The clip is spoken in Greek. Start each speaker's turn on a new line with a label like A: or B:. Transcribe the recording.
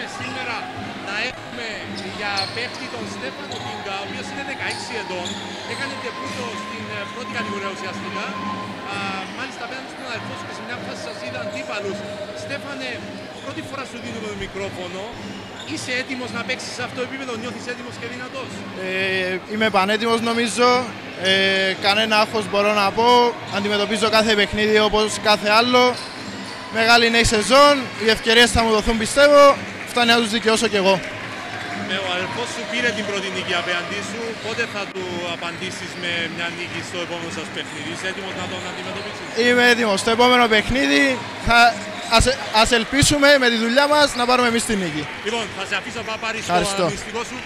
A: μπορούσαμε σήμερα να έχουμε για παίχτη τον Στέφανο Κίνγκα, ο οποίος είναι 16 ετών, έκανε τεπούτο στην ε, πρώτη κατηγορία ουσιαστικά. Α, μάλιστα απέναντι στον αδελφό σου και σε μια φάση σας είδα αντίπαλους. Στέφανε, πρώτη φορά σου δίνουμε το μικρόφωνο. Είσαι έτοιμος να παίξεις σε αυτό το επίπεδο, νιώθεις έτοιμος και δυνατός;
B: Ε, είμαι πανέτοιμος νομίζω. Ε, κανένα άγχος μπορώ να πω. Αντιμετωπίζω κάθε παιχνίδι όπως κάθε άλλο. Μεγάλη νέη σεζόν. Οι ευκαιρίες θα μου δοθούν πιστεύω. Φτάνει να τους δικαιώσω κι εγώ.
A: Με ο αδελφός σου πήρε την πρώτη νίκη απέναντί σου. Πότε θα του απαντήσεις με μια νίκη στο επόμενο σας παιχνίδι; Είσαι έτοιμος να τον αντιμετωπίσεις;
B: Είμαι έτοιμος. Στο επόμενο παιχνίδι θα, ας, ας ελπίσουμε με τη δουλειά μας να πάρουμε εμείς τη νίκη.
A: Λοιπόν, θα σε αφήσω να πάρεις το
B: Ευχαριστώ.
A: μυστικό σου.